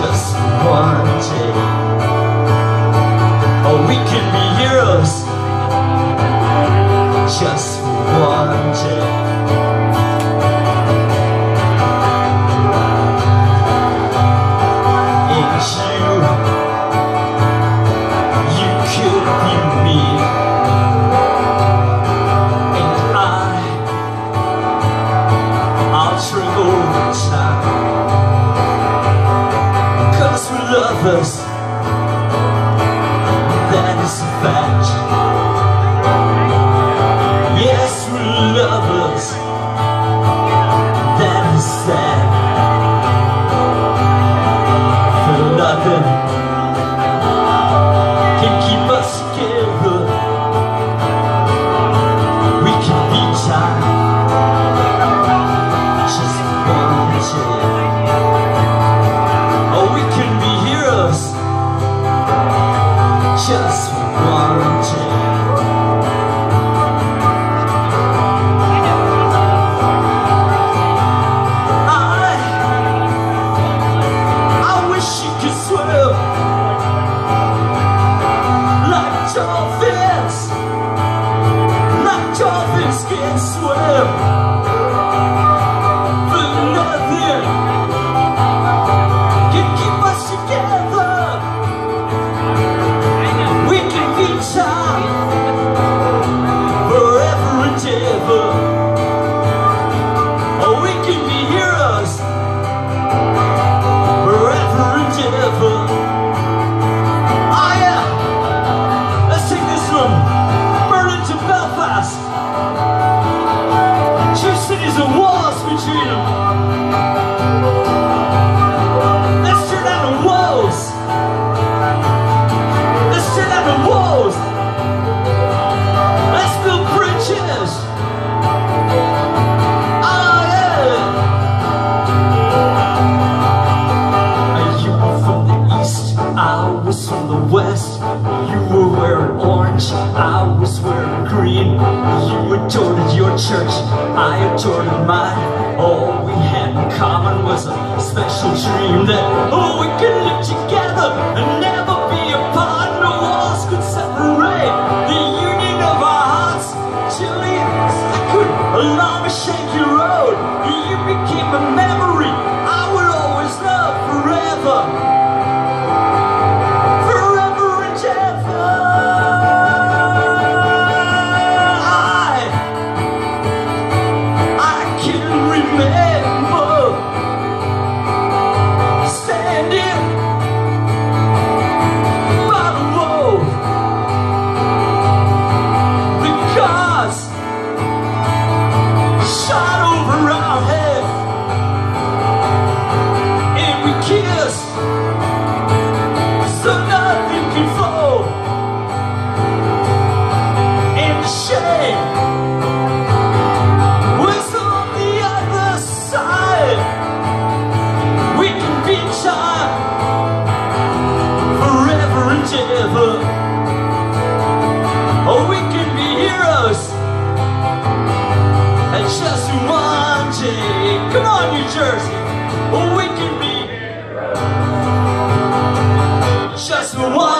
just one day. or we can That is a fact. just can't swim. green. You adored your church, I adored mine. All we had in common was a special dream that, oh, we could live. take. Come on, New Jersey, we can be heroes. Just one.